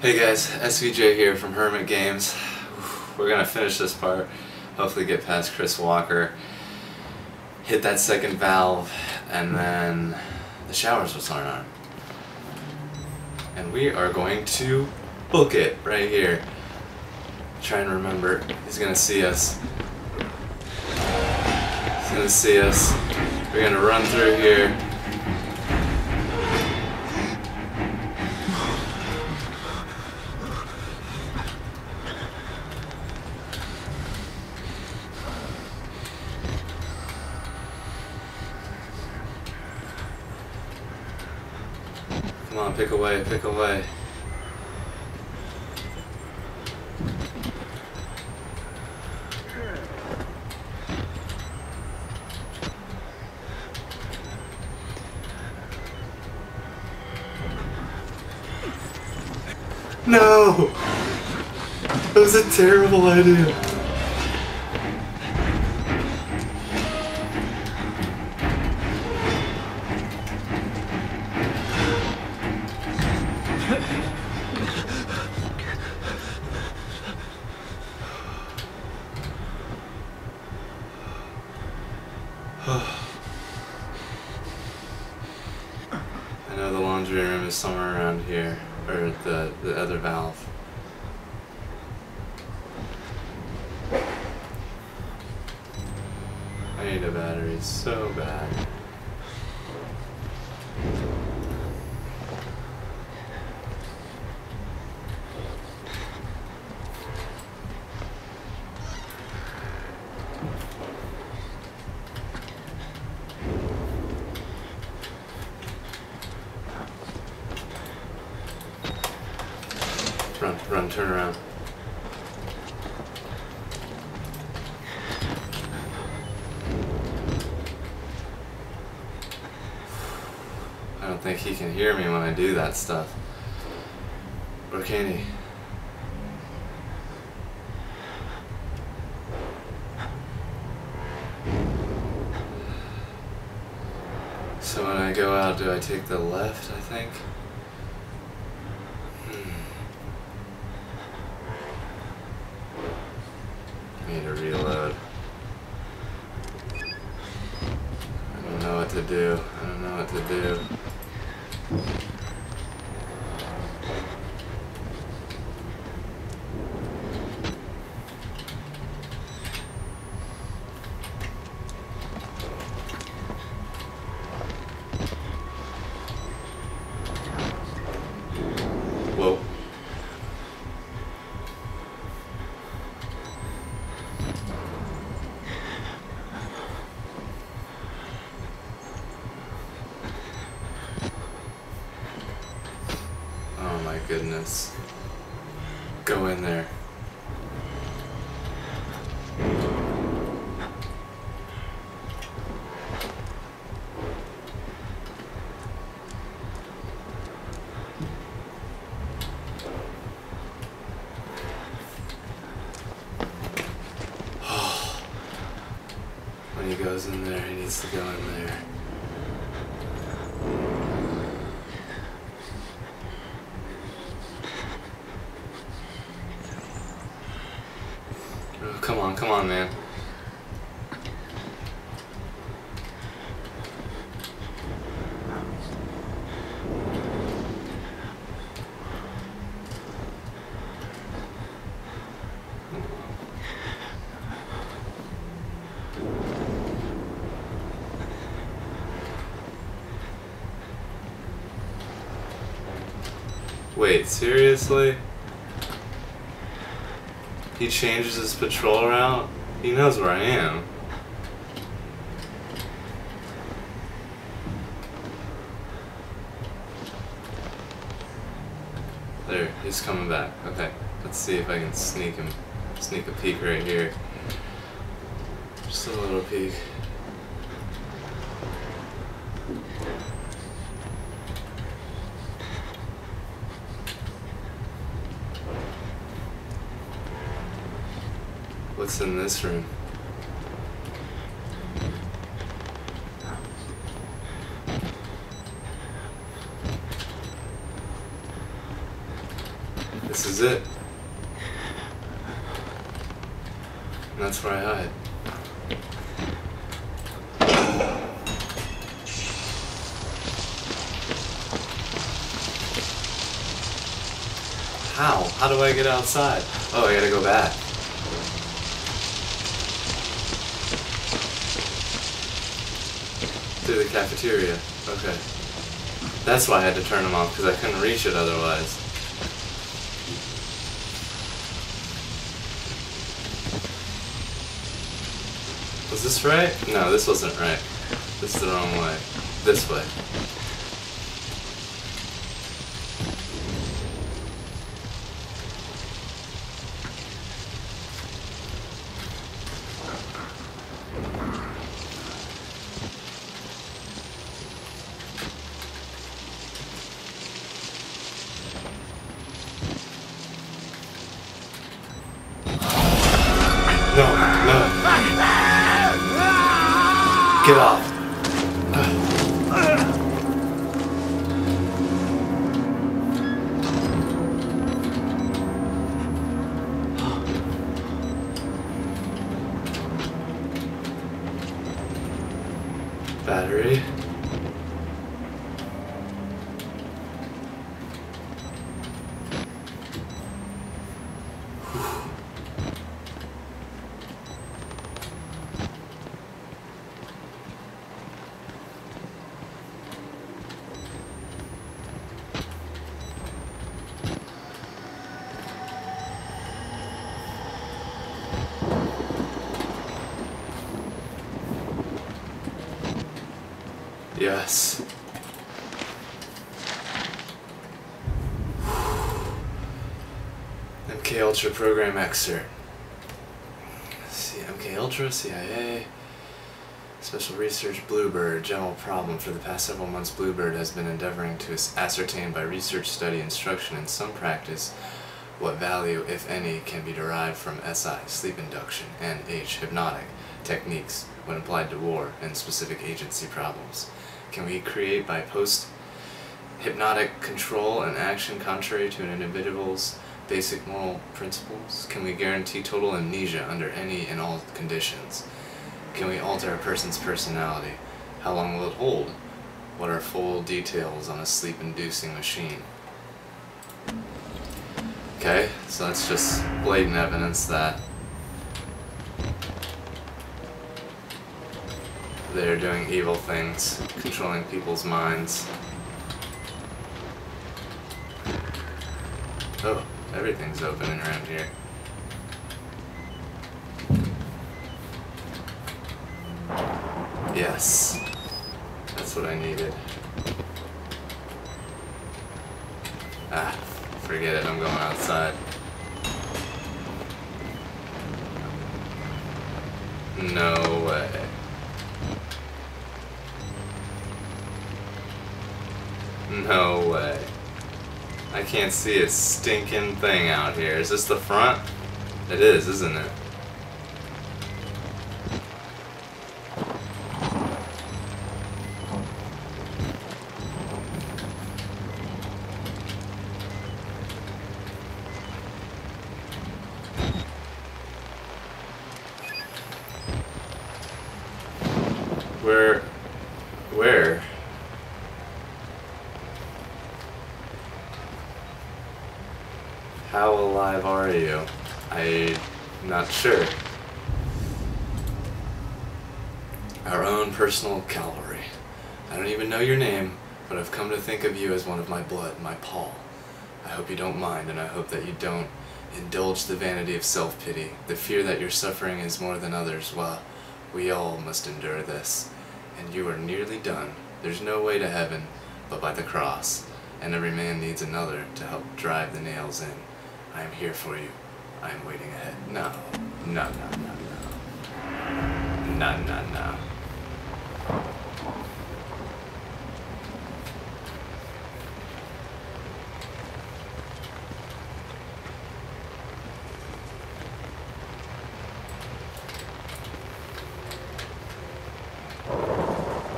Hey guys, SVJ here from Hurmit Games. We're gonna finish this part, hopefully get past Chris Walker, hit that second valve, and then the showers will turn on. And we are going to book it right here. Try and remember, he's gonna see us. He's gonna see us. We're gonna run through here. Pick away, pick away. No! That was a terrible idea. I need a battery so bad. Run, run, turn around. I don't think he can hear me when I do that stuff. Or can he? So when I go out, do I take the left, I think? Hmm. I need to reload. I don't know what to do. I don't know what to do. Whoa. Oh my goodness. Go in there. When he goes in there, he needs to go in there. Oh, come on, come on, man. Wait, seriously? He changes his patrol route? He knows where I am. There, he's coming back. Okay, let's see if I can sneak him. Sneak a peek right here. Just a little peek. What's in this room? This is it. And that's where I hide. How? How do I get outside? Oh, I gotta go back. Through the cafeteria. Okay. That's why I had to turn them off, because I couldn't reach it otherwise. Was this right? No, this wasn't right. This is the wrong way. This way. Get off. Yes. MK Ultra program excerpt. C- MK Ultra, CIA, Special Research Bluebird. General problem for the past several months, Bluebird has been endeavoring to ascertain by research, study, instruction, and some practice what value, if any, can be derived from SI, sleep induction, and H, hypnotic techniques when applied to war and specific agency problems. Can we create by post hypnotic control and action contrary to an individual's basic moral principles? Can we guarantee total amnesia under any and all conditions? Can we alter a person's personality? How long will it hold? What are full details on a sleep inducing machine? Okay, so that's just blatant evidence that they're doing evil things, controlling people's minds. Oh, everything's opening around here. Yes, that's what I needed. Ah, forget it, I'm going outside. No way. No way. I can't see a stinking thing out here. Is this the front? It is, isn't it? Where? Where? How alive are you? I'm not sure. Our own personal Calvary. I don't even know your name, but I've come to think of you as one of my blood, my Paul. I hope you don't mind, and I hope that you don't indulge the vanity of self-pity, the fear that your suffering is more than others. Well, we all must endure this, and you are nearly done. There's no way to heaven but by the cross, and every man needs another to help drive the nails in. I am here for you. I am waiting ahead. No, no, no, no, no. No, no, no.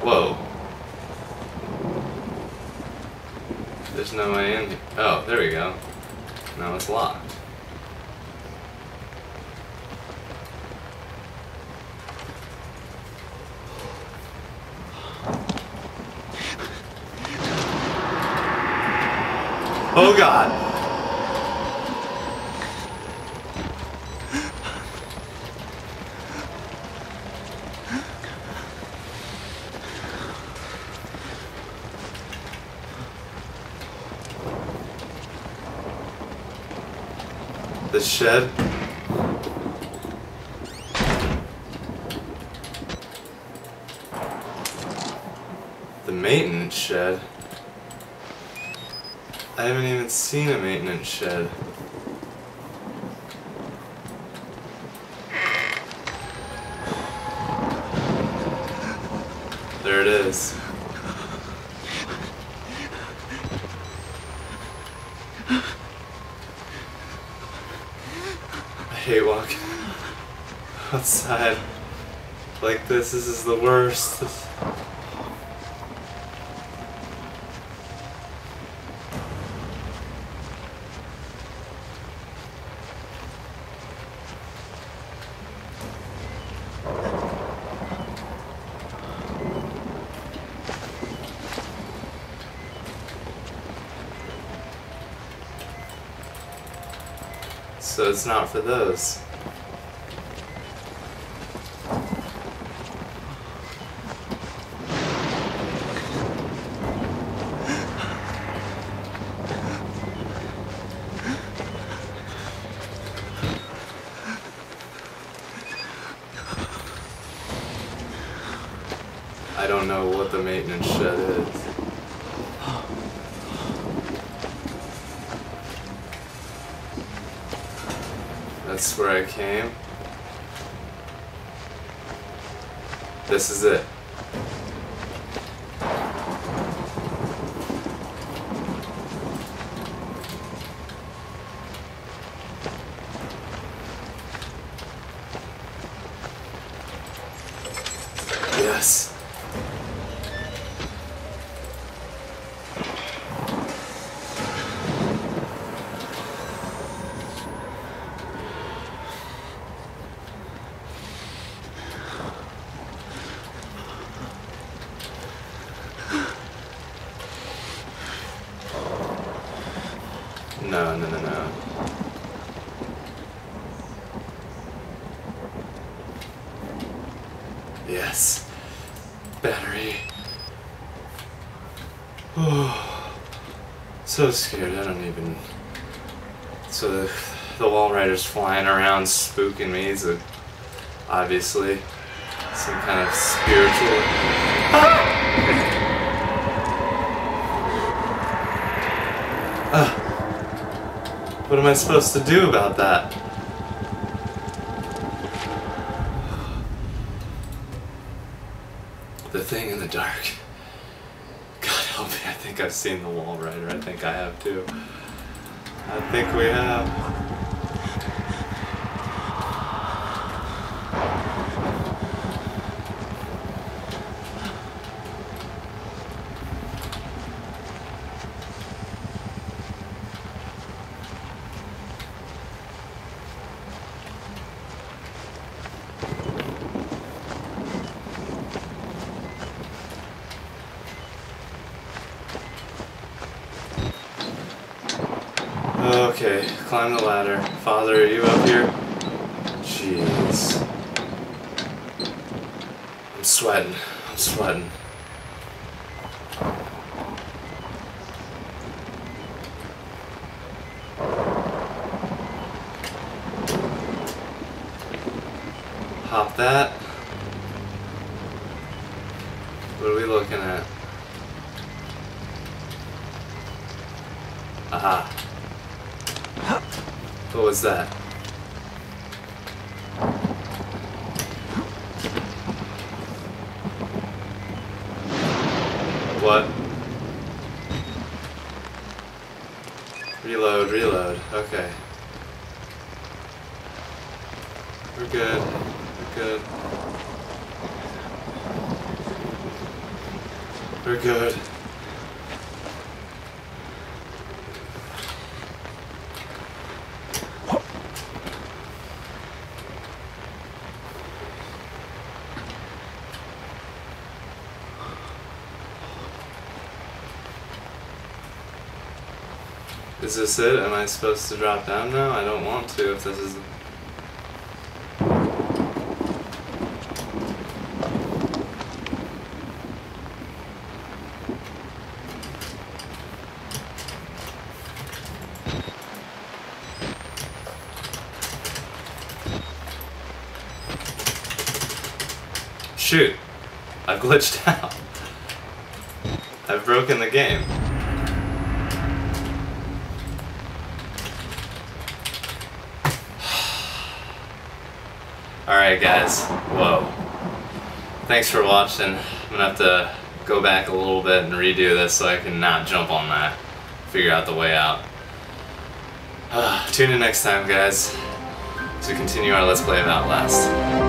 Whoa. There's no way in here. Oh, there we go. No, it's locked. Oh god! The shed? The maintenance shed? I haven't even seen a maintenance shed. There it is. I hate walking outside like this. This is the worst. So it's not for those. Don't know what the maintenance shed is. That's where I came. This is it. Yes. No, no, no, no. Yes. Battery. Oh, so scared. I don't even. So the, the Walrider's flying around, spooking me. He's a, obviously some kind of spiritual. Ah! What am I supposed to do about that? The thing in the dark. God help me, I think I've seen the Walrider. I think I have too. I think we have. Okay, climb the ladder. Father, are you up here? Jeez. I'm sweating. I'm sweating. Hop that. What are we looking at? Aha. What was that? What? Reload, reload. Okay. We're good. We're good. We're good. This it? Am I supposed to drop down now? I don't want to if this is... Shoot! I've glitched out. I've broken the game. Alright guys, whoa. Thanks for watching. I'm gonna have to go back a little bit and redo this so I can not jump on that. Figure out the way out. Uh, tune in next time guys to continue our Let's Play of Outlast.